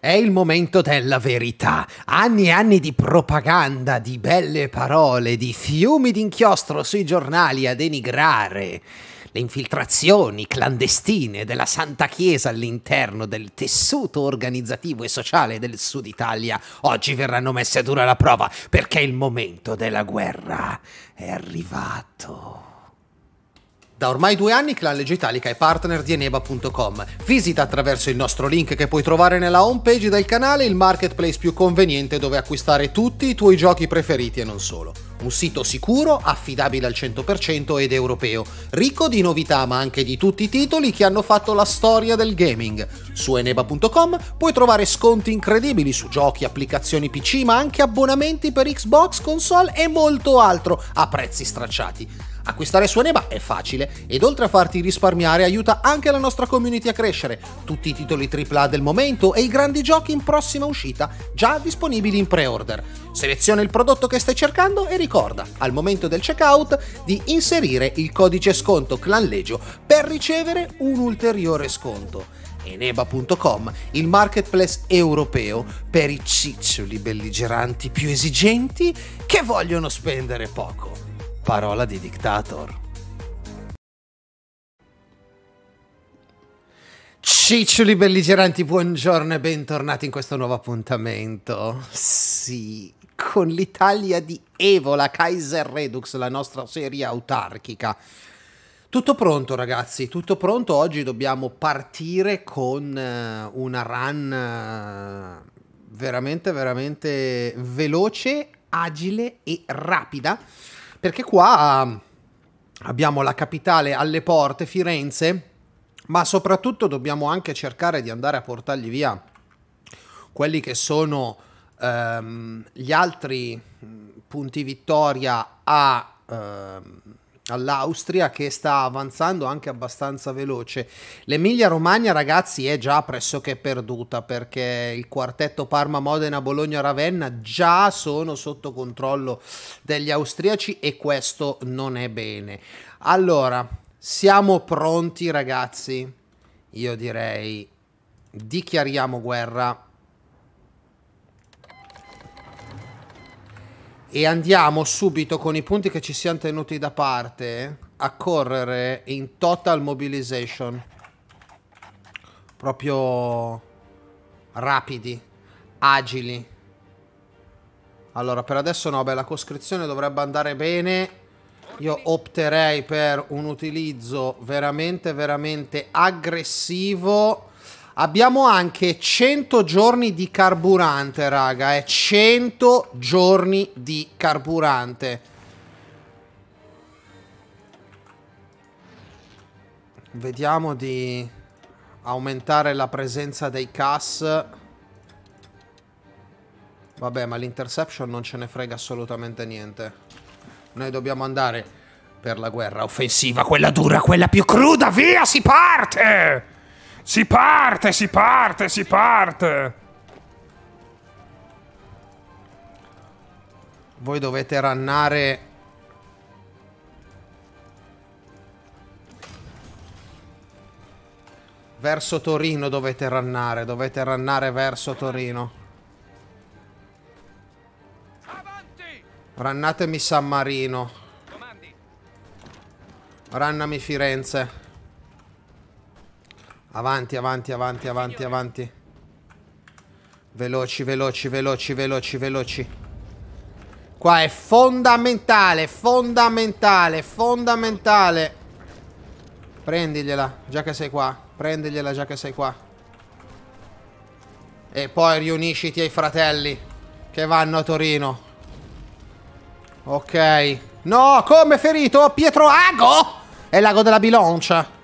È il momento della verità. Anni e anni di propaganda, di belle parole, di fiumi d'inchiostro sui giornali a denigrare le infiltrazioni clandestine della Santa Chiesa all'interno del tessuto organizzativo e sociale del Sud Italia oggi verranno messe a dura la prova perché il momento della guerra è arrivato. Da ormai due anni Clan Legge Italica è partner di Eneba.com. Visita attraverso il nostro link che puoi trovare nella homepage del canale il marketplace più conveniente dove acquistare tutti i tuoi giochi preferiti e non solo. Un sito sicuro, affidabile al 100% ed europeo, ricco di novità ma anche di tutti i titoli che hanno fatto la storia del gaming. Su eneba.com puoi trovare sconti incredibili su giochi, applicazioni PC ma anche abbonamenti per Xbox, console e molto altro a prezzi stracciati. Acquistare su Eneba è facile ed oltre a farti risparmiare aiuta anche la nostra community a crescere. Tutti i titoli AAA del momento e i grandi giochi in prossima uscita già disponibili in pre-order. Seleziona il prodotto che stai cercando e ricorda, al momento del checkout, di inserire il codice sconto ClanLegio per ricevere un ulteriore sconto. Eneba.com, il marketplace europeo per i ciccioli belligeranti più esigenti che vogliono spendere poco. Parola di dictator. Ciccioli belligeranti, buongiorno e bentornati in questo nuovo appuntamento. Sì, con l'Italia di Evola, Kaiser Redux, la nostra serie autarchica. Tutto pronto ragazzi, tutto pronto. Oggi dobbiamo partire con uh, una run uh, veramente, veramente veloce, agile e rapida perché qua abbiamo la capitale alle porte, Firenze, ma soprattutto dobbiamo anche cercare di andare a portargli via quelli che sono ehm, gli altri punti vittoria a... Ehm, all'Austria che sta avanzando anche abbastanza veloce. L'Emilia Romagna, ragazzi, è già pressoché perduta perché il quartetto Parma, Modena, Bologna, Ravenna già sono sotto controllo degli austriaci e questo non è bene. Allora, siamo pronti, ragazzi? Io direi dichiariamo guerra e andiamo subito con i punti che ci siamo tenuti da parte a correre in total mobilization. Proprio rapidi agili. Allora per adesso no beh la coscrizione dovrebbe andare bene. Io opterei per un utilizzo veramente veramente aggressivo Abbiamo anche 100 giorni di carburante, raga, eh. 100 giorni di carburante. Vediamo di aumentare la presenza dei CAS. Vabbè, ma l'interception non ce ne frega assolutamente niente. Noi dobbiamo andare per la guerra offensiva, quella dura, quella più cruda. Via, si parte! Si parte, si parte, si parte! Voi dovete rannare... Verso Torino dovete rannare, dovete rannare verso Torino. Rannatemi San Marino. Rannami Firenze. Avanti, avanti, avanti, avanti, avanti. Veloci, veloci, veloci, veloci, veloci. Qua è fondamentale, fondamentale, fondamentale. Prendigliela, già che sei qua. Prendigliela, già che sei qua. E poi riunisciti ai fratelli che vanno a Torino. Ok. No, come ferito? Pietro Ago? È l'ago della bilancia.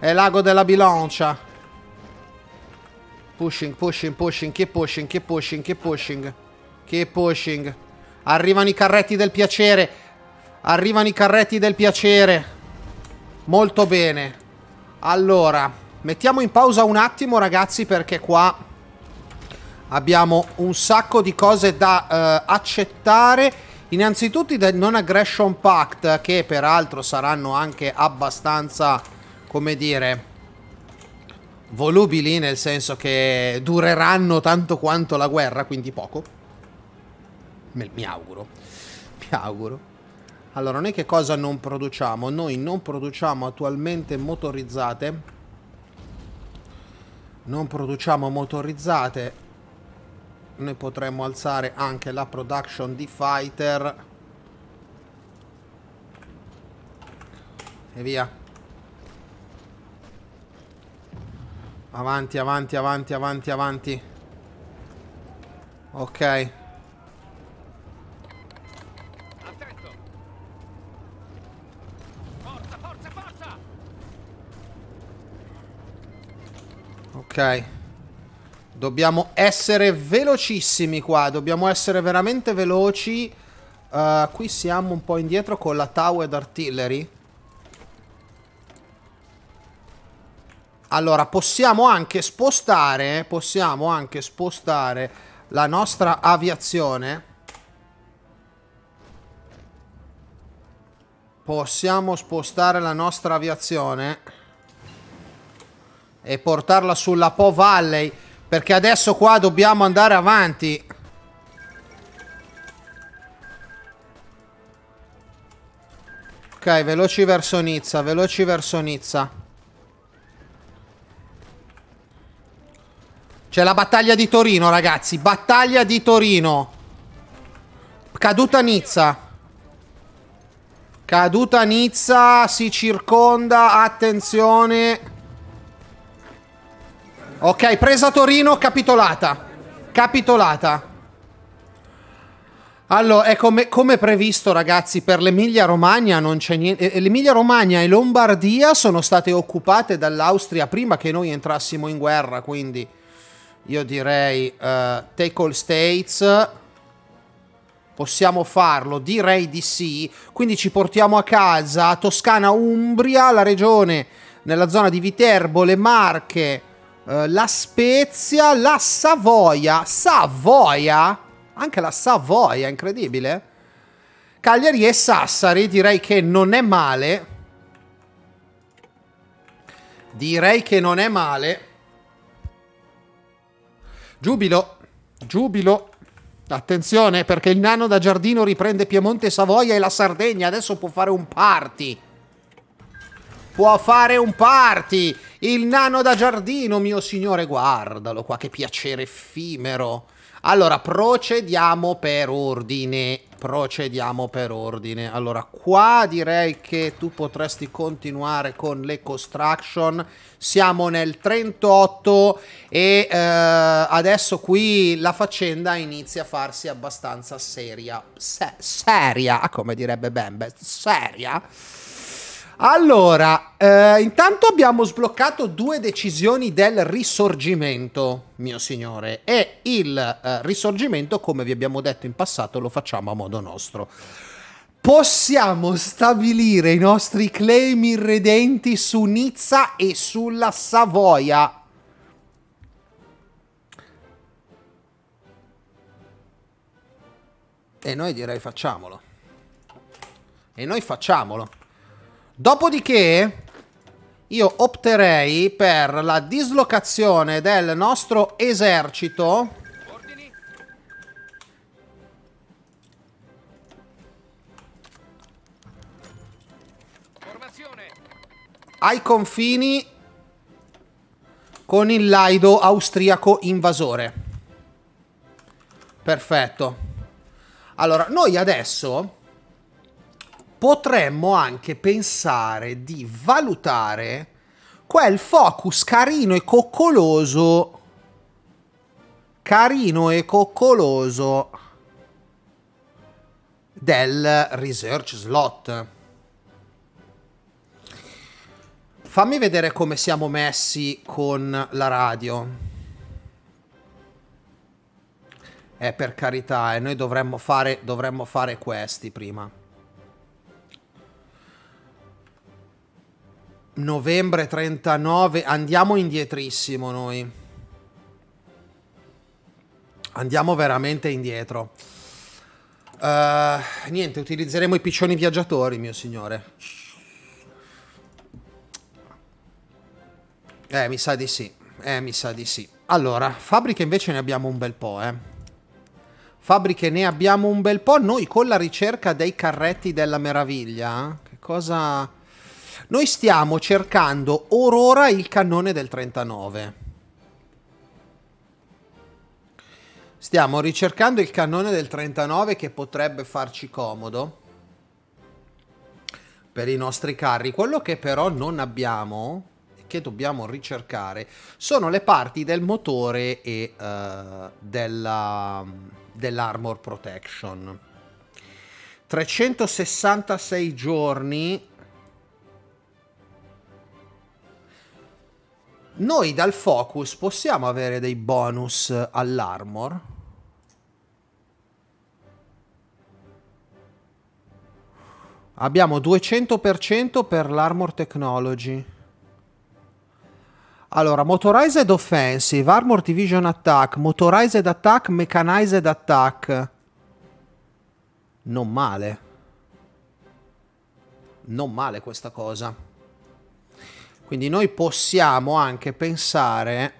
È l'ago della bilancia. Pushing, pushing, pushing, keep pushing, keep pushing, keep pushing. Keep pushing. Arrivano i carretti del piacere. Arrivano i carretti del piacere. Molto bene. Allora, mettiamo in pausa un attimo, ragazzi, perché qua abbiamo un sacco di cose da uh, accettare. Innanzitutto del Non Aggression Pact, che peraltro saranno anche abbastanza come dire, volubili nel senso che dureranno tanto quanto la guerra, quindi poco. Me, mi auguro. Mi auguro. Allora, noi che cosa non produciamo? Noi non produciamo attualmente motorizzate. Non produciamo motorizzate. Noi potremmo alzare anche la production di fighter. E via. Avanti, avanti, avanti, avanti, avanti. Ok. Ok. Dobbiamo essere velocissimi qua. Dobbiamo essere veramente veloci. Uh, qui siamo un po' indietro con la Tower Artillery. Allora, possiamo anche spostare, possiamo anche spostare la nostra aviazione. Possiamo spostare la nostra aviazione e portarla sulla Po Valley, perché adesso qua dobbiamo andare avanti. Ok, veloci verso Nizza, veloci verso Nizza. C'è la battaglia di Torino, ragazzi. Battaglia di Torino. Caduta Nizza. Caduta Nizza. Si circonda. Attenzione. Ok, presa Torino, capitolata. Capitolata. Allora, è come, come, previsto, ragazzi, per l'Emilia Romagna non c'è niente. L'Emilia Romagna e Lombardia sono state occupate dall'Austria prima che noi entrassimo in guerra, quindi io direi uh, take all states. Possiamo farlo, direi di sì. Quindi ci portiamo a casa Toscana, Umbria, la regione nella zona di Viterbo, le Marche, uh, la Spezia, la Savoia. Savoia? Anche la Savoia, incredibile. Cagliari e Sassari, direi che non è male. Direi che non è male. Giubilo, giubilo. Attenzione perché il nano da giardino riprende Piemonte, Savoia e la Sardegna. Adesso può fare un party. Può fare un party. Il nano da giardino, mio signore. Guardalo qua, che piacere effimero. Allora, procediamo per ordine procediamo per ordine. Allora, qua direi che tu potresti continuare con le construction. Siamo nel 38 e eh, adesso qui la faccenda inizia a farsi abbastanza seria. Se seria, come direbbe Bembe, seria. Allora, eh, intanto abbiamo sbloccato due decisioni del risorgimento, mio signore, e il eh, risorgimento, come vi abbiamo detto in passato, lo facciamo a modo nostro. Possiamo stabilire i nostri claim irredenti su Nizza e sulla Savoia. E noi direi facciamolo. E noi facciamolo. Dopodiché io opterei per la dislocazione del nostro esercito ai confini con il laido austriaco invasore. Perfetto. Allora, noi adesso potremmo anche pensare di valutare quel focus carino e coccoloso carino e coccoloso del research slot. Fammi vedere come siamo messi con la radio. Eh, per carità, eh, noi dovremmo fare, dovremmo fare questi prima. Novembre 39, andiamo indietrissimo noi. Andiamo veramente indietro. Uh, niente, utilizzeremo i piccioni viaggiatori, mio signore. Eh, mi sa di sì. Eh, mi sa di sì. Allora, fabbriche invece ne abbiamo un bel po', eh. Fabbriche ne abbiamo un bel po'. Noi con la ricerca dei carretti della meraviglia, che cosa... Noi stiamo cercando orora il cannone del 39. Stiamo ricercando il cannone del 39 che potrebbe farci comodo per i nostri carri. Quello che però non abbiamo e che dobbiamo ricercare sono le parti del motore e uh, della, dell'armor protection. 366 giorni. Noi dal focus possiamo avere dei bonus all'armor? Abbiamo 200% per l'Armor Technology. Allora, Motorized Offensive, Armor Division Attack, Motorized Attack, Mechanized Attack. Non male. Non male questa cosa. Quindi noi possiamo anche pensare...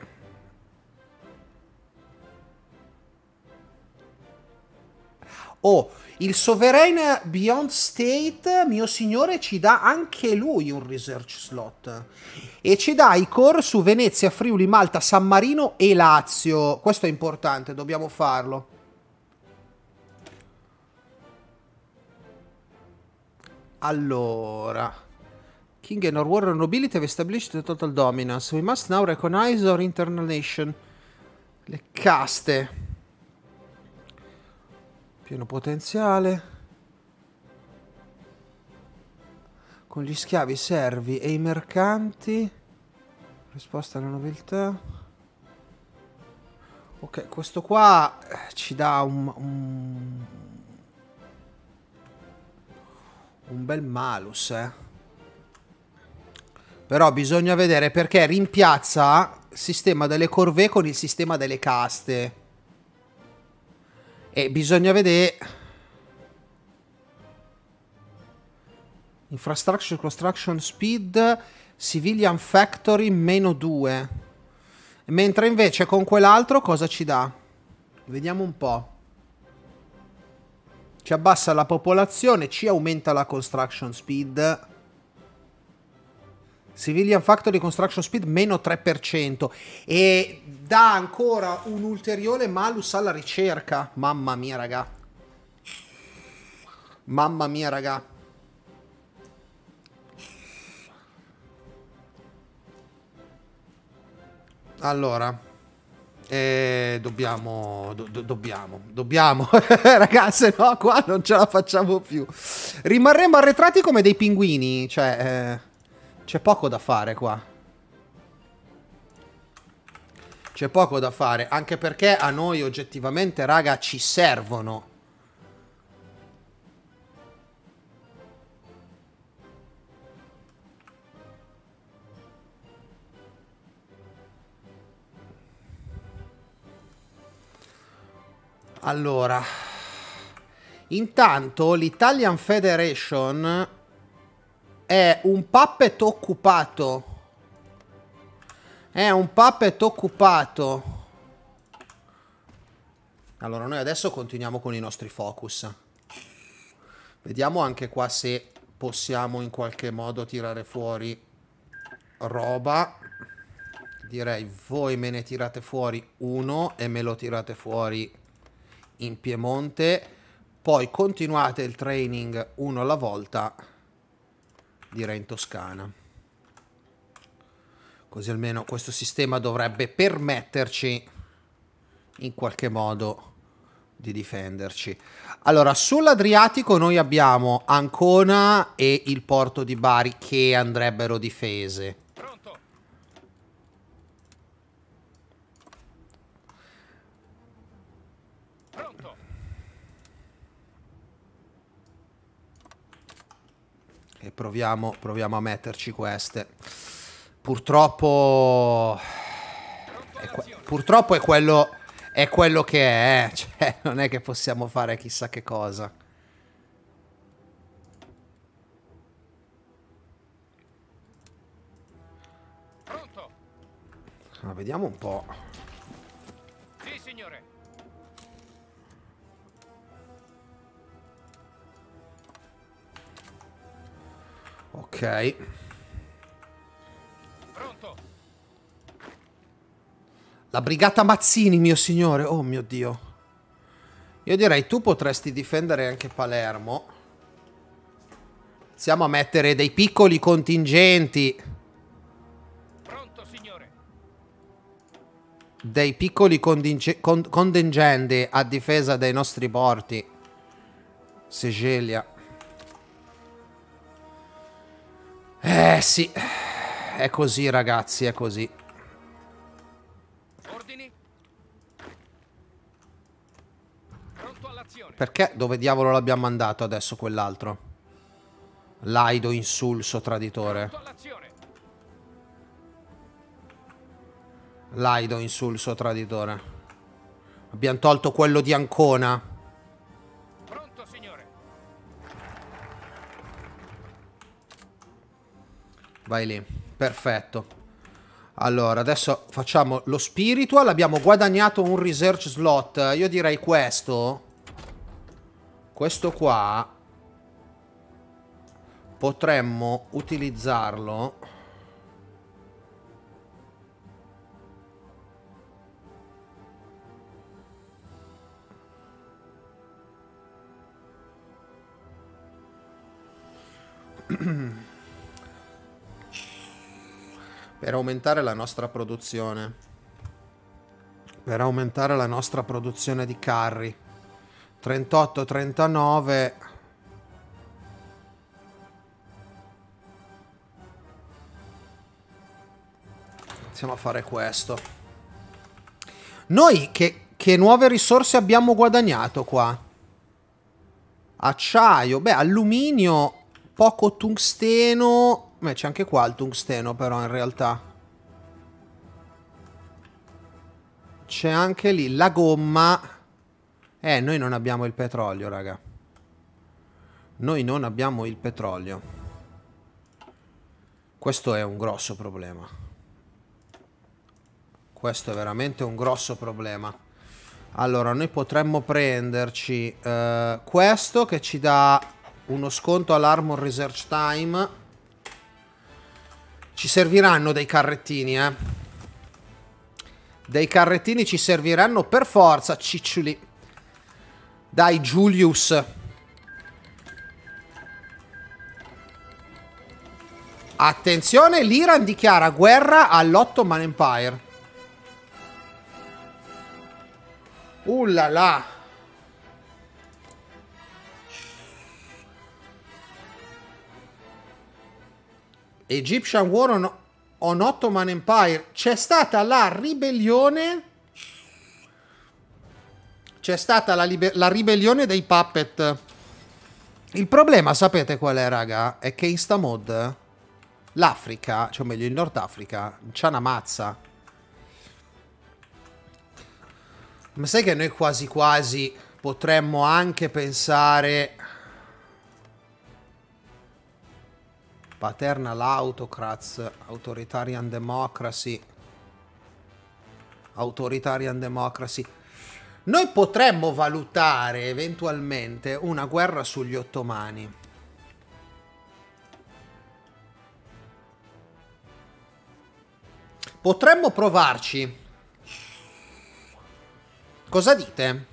Oh, il Sovereign Beyond State, mio signore, ci dà anche lui un research slot. E ci dà i core su Venezia, Friuli, Malta, San Marino e Lazio. Questo è importante, dobbiamo farlo. Allora... King and our warrior nobility have established the total dominance. We must now recognize our internal nation. Le caste. Pieno potenziale. Con gli schiavi, i servi e i mercanti. Risposta alla nobiltà. Ok, questo qua eh, ci dà un, un, un bel malus, eh. Però bisogna vedere perché rimpiazza il sistema delle corvée con il sistema delle caste. E bisogna vedere... Infrastructure Construction Speed, Civilian Factory meno 2. Mentre invece con quell'altro cosa ci dà? Vediamo un po'. Ci abbassa la popolazione, ci aumenta la construction speed. Civilian Factory Construction Speed meno 3% e dà ancora un ulteriore malus alla ricerca. Mamma mia, raga. Mamma mia, raga. Allora, eh, dobbiamo, do, do, dobbiamo, dobbiamo, ragazze, no, qua non ce la facciamo più. Rimarremo arretrati come dei pinguini, cioè, eh, c'è poco da fare qua. C'è poco da fare, anche perché a noi oggettivamente, raga, ci servono. Allora, intanto l'Italian Federation è un puppet occupato. È un puppet occupato. Allora, noi adesso continuiamo con i nostri focus. Vediamo anche qua se possiamo in qualche modo tirare fuori roba. Direi voi me ne tirate fuori uno e me lo tirate fuori in Piemonte. Poi continuate il training uno alla volta direi in Toscana. Così almeno questo sistema dovrebbe permetterci in qualche modo di difenderci. Allora, sull'Adriatico noi abbiamo Ancona e il porto di Bari che andrebbero difese. E proviamo, proviamo a metterci queste. Purtroppo... È purtroppo è quello, è quello che è, cioè non è che possiamo fare chissà che cosa. Ma vediamo un po'. Ok. Pronto. La brigata Mazzini, mio signore. Oh mio Dio. Io direi tu potresti difendere anche Palermo. Iniziamo a mettere dei piccoli contingenti. Pronto, signore. Dei piccoli contingenti a difesa dei nostri porti. Segelia. Eh sì. È così ragazzi, è così. Ordini. Pronto all'azione. Perché dove diavolo l'abbiamo mandato adesso quell'altro? Laido insulso traditore. Pronto all'azione. Laido insulso traditore. Abbiamo tolto quello di Ancona. Vai lì. Perfetto. Allora, adesso facciamo lo spiritual. Abbiamo guadagnato un research slot. Io direi questo. Questo qua. Potremmo utilizzarlo. Per aumentare la nostra produzione. Per aumentare la nostra produzione di carri. 38, 39. Iniziamo a fare questo. Noi che, che nuove risorse abbiamo guadagnato qua? Acciaio, beh, alluminio, poco tungsteno. Beh, c'è anche qua il tungsteno però in realtà. C'è anche lì la gomma. Eh, noi non abbiamo il petrolio, raga. Noi non abbiamo il petrolio. Questo è un grosso problema. Questo è veramente un grosso problema. Allora, noi potremmo prenderci eh, questo che ci dà uno sconto all'Armor Research Time. Ci serviranno dei carrettini, eh. Dei carrettini ci serviranno per forza, ciccioli. Dai, Julius. Attenzione, l'Iran dichiara guerra all'Ottoman Empire. Uh. Egyptian War on, on Ottoman Empire. C'è stata la ribellione. C'è stata la, la, ribellione dei puppet. Il problema, sapete qual è, raga? È che in sta mod l'Africa, cioè meglio il Nord Africa, c'ha una mazza. Ma sai che noi quasi quasi potremmo anche pensare... Paternal Autocrats, Authoritarian Democracy. Authoritarian Democracy. Noi potremmo valutare eventualmente una guerra sugli ottomani. Potremmo provarci. Cosa dite?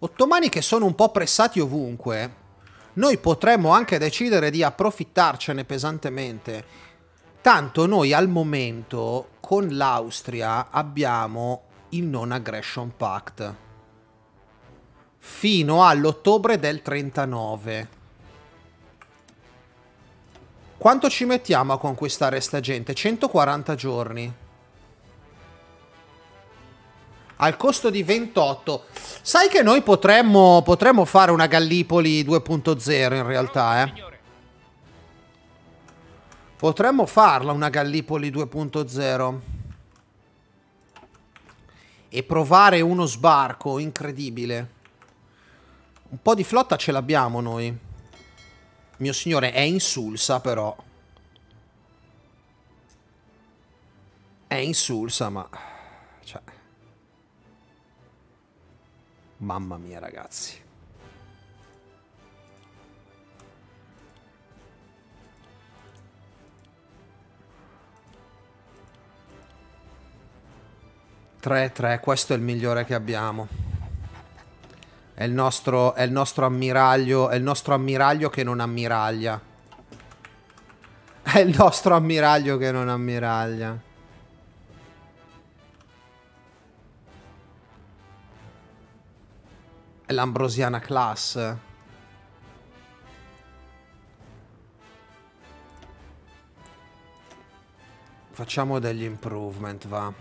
Ottomani che sono un po' pressati ovunque. Noi potremmo anche decidere di approfittarcene pesantemente. Tanto noi al momento con l'Austria abbiamo il non aggression pact. Fino all'ottobre del 39. Quanto ci mettiamo a conquistare sta gente? 140 giorni al costo di 28. Sai che noi potremmo, potremmo fare una Gallipoli 2.0 in realtà, eh? Potremmo farla una Gallipoli 2.0. E provare uno sbarco incredibile. Un po' di flotta ce l'abbiamo noi. Mio signore è insulsa però. È insulsa, ma... Cioè... Mamma mia, ragazzi. Tre, tre, questo è il migliore che abbiamo. È il nostro, è il nostro ammiraglio, è il nostro ammiraglio che non ammiraglia. È il nostro ammiraglio che non ammiraglia. È l'Ambrosiana Class. Facciamo degli improvement, va.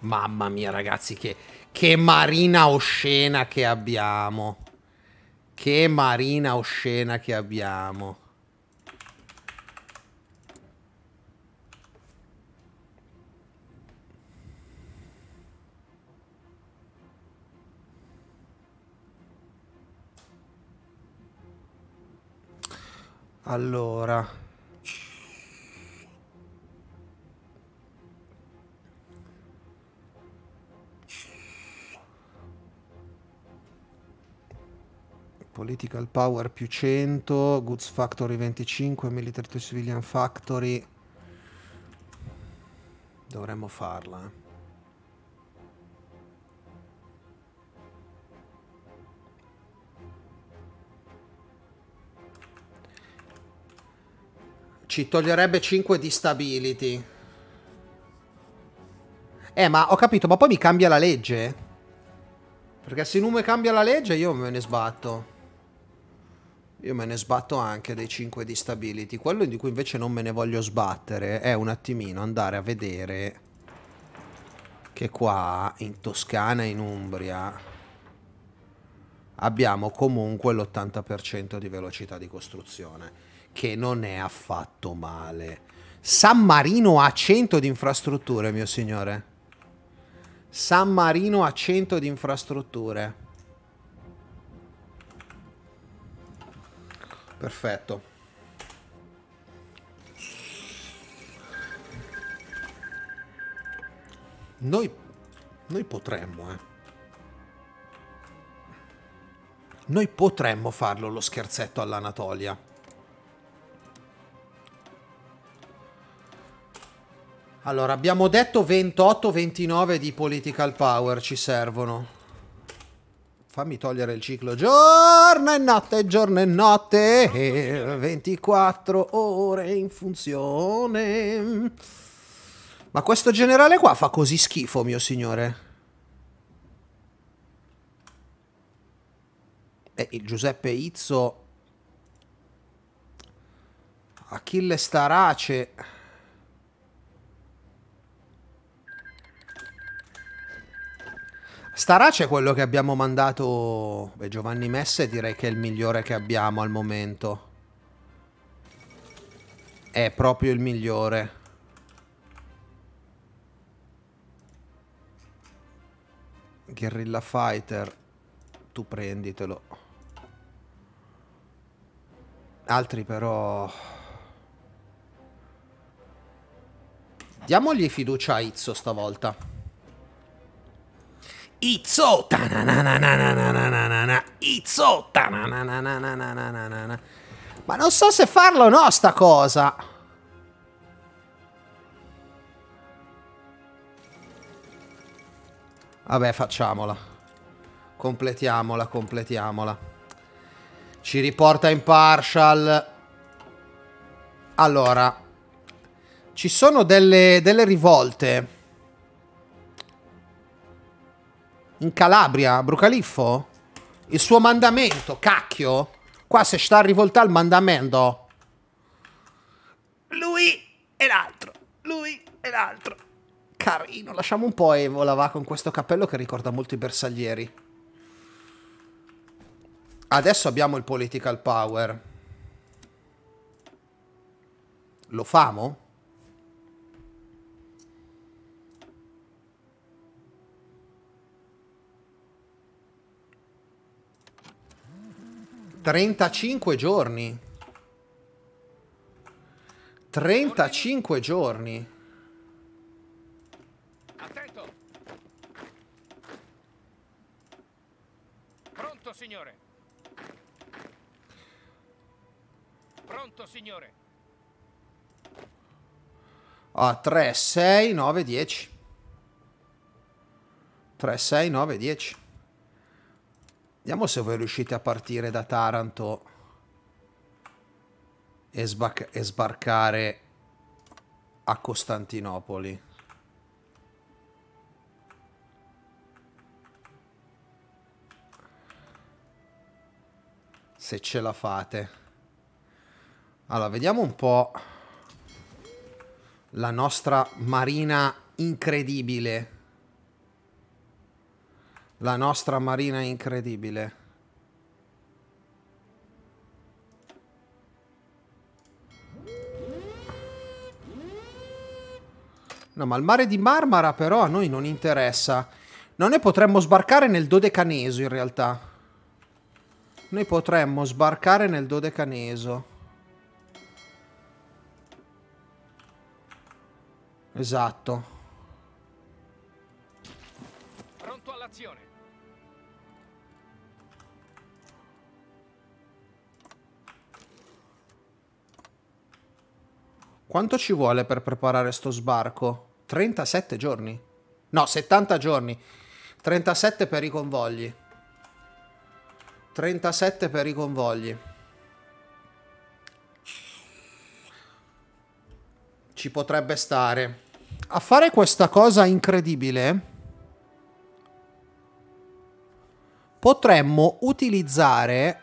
Mamma mia, ragazzi, che, che marina oscena che abbiamo. Che marina oscena che abbiamo. Allora. Political Power più 100, Goods Factory 25, Military Civilian Factory. Dovremmo farla. Eh. Ci toglierebbe 5 di stability. Eh, ma ho capito, ma poi mi cambia la legge? Perché se Nume cambia la legge io me ne sbatto. Io me ne sbatto anche dei 5 di stability. Quello di cui invece non me ne voglio sbattere è un attimino andare a vedere che qua in Toscana e in Umbria abbiamo comunque l'80% di velocità di costruzione, che non è affatto male. San Marino ha 100 di infrastrutture, mio signore. San Marino ha 100 di infrastrutture. Perfetto. Noi, noi potremmo, eh. Noi potremmo farlo lo scherzetto all'Anatolia. Allora, abbiamo detto 28-29 di political power ci servono. Fammi togliere il ciclo giorno e notte, giorno e notte, 24 ore in funzione. Ma questo generale qua fa così schifo, mio signore. E il Giuseppe Izzo. Achille Starace. Starace è quello che abbiamo mandato... Beh, Giovanni Messe direi che è il migliore che abbiamo al momento. È proprio il migliore. Guerrilla Fighter. Tu prenditelo. Altri però... Diamogli fiducia a Izzo stavolta. Izzo, Izzo, Ma non so se farlo o no sta cosa. Vabbè, facciamola. Completiamola, completiamola. Ci riporta in partial. Allora. Ci sono delle, delle rivolte. In Calabria, Brucaliffo? Il suo mandamento, cacchio? Qua se sta a rivoltare il mandamento. Lui e l'altro, lui e l'altro. Carino, lasciamo un po' Evola, va, con questo cappello che ricorda molto i bersaglieri. Adesso abbiamo il political power. Lo famo? 35 giorni. 35 giorni. Attento. Pronto, signore. Pronto, signore. Ah, 3, 6, 9, 10. 3, 6, 9, 10. Vediamo se voi riuscite a partire da Taranto e, e sbarcare a Costantinopoli. Se ce la fate. Allora, vediamo un po' la nostra marina incredibile. La nostra marina incredibile. No, ma il mare di Marmara però a noi non interessa. Noi potremmo sbarcare nel Dodecaneso in realtà. Noi potremmo sbarcare nel Dodecaneso. Esatto. Pronto all'azione. Quanto ci vuole per preparare sto sbarco? 37 giorni? No, 70 giorni. 37 per i convogli. 37 per i convogli. Ci potrebbe stare. A fare questa cosa incredibile potremmo utilizzare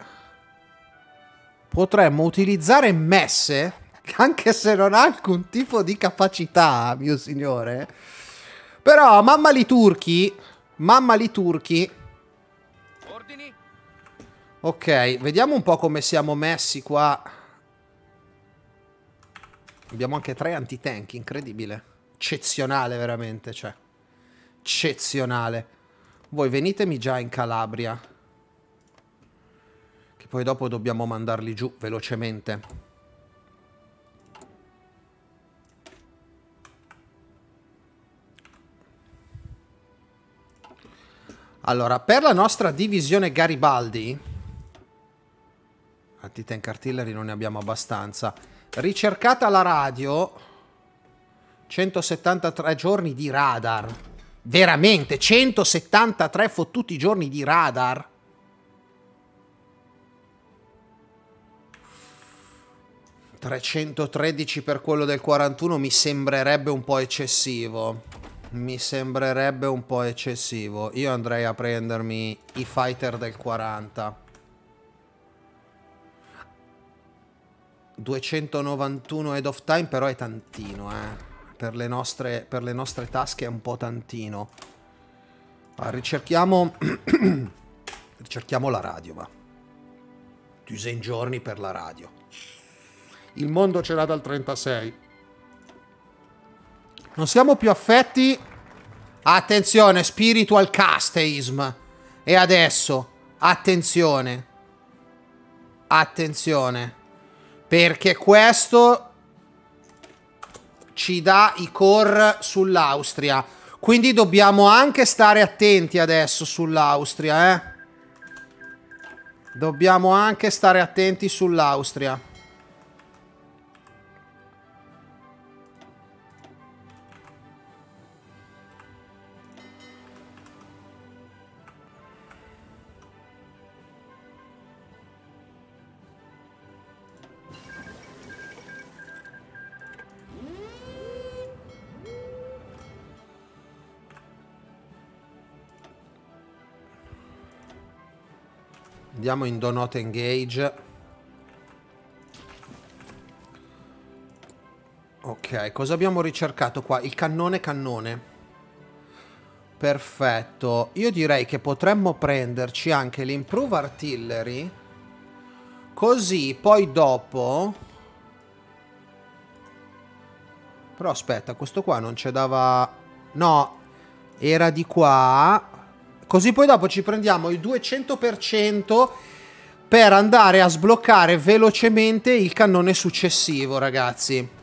potremmo utilizzare messe anche se non ha alcun tipo di capacità, mio signore. Però, mamma li turchi, mamma li turchi. Ordini? Ok, vediamo un po' come siamo messi qua. Abbiamo anche tre antitank, incredibile. Eccezionale, veramente, cioè. Eccezionale. Voi venitemi già in Calabria. Che poi dopo dobbiamo mandarli giù velocemente. Allora, per la nostra divisione Garibaldi, anti-tank artillery non ne abbiamo abbastanza, ricercata la radio, 173 giorni di radar. Veramente, 173 fottuti giorni di radar. ...313 per quello del 41 mi sembrerebbe un po' eccessivo mi sembrerebbe un po' eccessivo. Io andrei a prendermi i fighter del 40. 291 head of time però è tantino, eh. Per le nostre, per le nostre tasche è un po' tantino. Ma ricerchiamo... ricerchiamo la radio, va. Tusen giorni per la radio. Il mondo ce l'ha dal 36. Non siamo più affetti. Attenzione, spiritual casteism. E adesso, attenzione. Attenzione. Perché questo ci dà i core sull'Austria. Quindi dobbiamo anche stare attenti adesso sull'Austria, eh. Dobbiamo anche stare attenti sull'Austria. Andiamo in Do Not Engage. Ok, cosa abbiamo ricercato qua? Il cannone cannone. Perfetto. Io direi che potremmo prenderci anche l'Improve Artillery. Così, poi dopo... Però aspetta, questo qua non ci dava... No, era di qua. Così poi dopo ci prendiamo il 200% per andare a sbloccare velocemente il cannone successivo, ragazzi.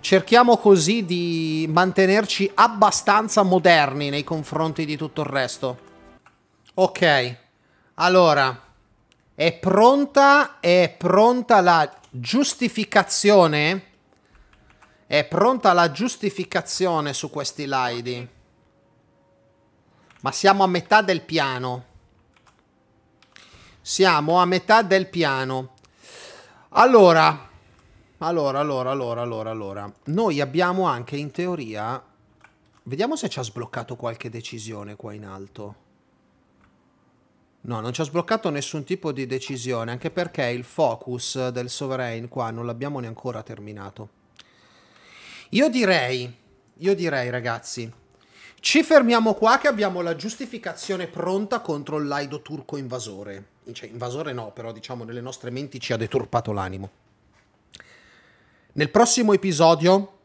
cerchiamo così di mantenerci abbastanza moderni nei confronti di tutto il resto. Ok, allora, è pronta, è pronta la giustificazione? È pronta la giustificazione su questi laidi. Ma siamo a metà del piano. Siamo a metà del piano. Allora, allora, allora, allora, allora, allora. Noi abbiamo anche in teoria... Vediamo se ci ha sbloccato qualche decisione qua in alto. No, non ci ha sbloccato nessun tipo di decisione, anche perché il focus del Sovereign qua non l'abbiamo neanche terminato. Io direi, io direi ragazzi, ci fermiamo qua che abbiamo la giustificazione pronta contro il laido turco invasore. Cioè, invasore no, però diciamo nelle nostre menti ci ha deturpato l'animo. Nel prossimo episodio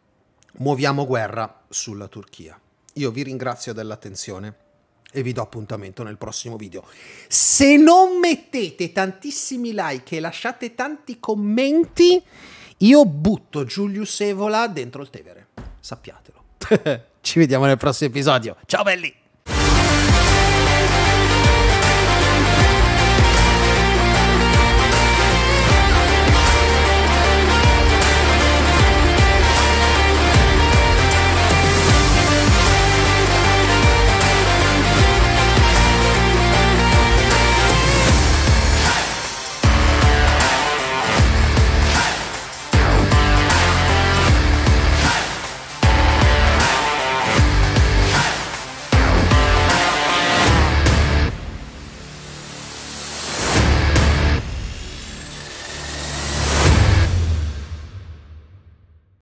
muoviamo guerra sulla Turchia. Io vi ringrazio dell'attenzione e vi do appuntamento nel prossimo video. Se non mettete tantissimi like e lasciate tanti commenti, io butto Giulius Evola dentro il Tevere. Sappiatelo. Ci vediamo nel prossimo episodio. Ciao belli!